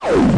Oh,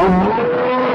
Oh,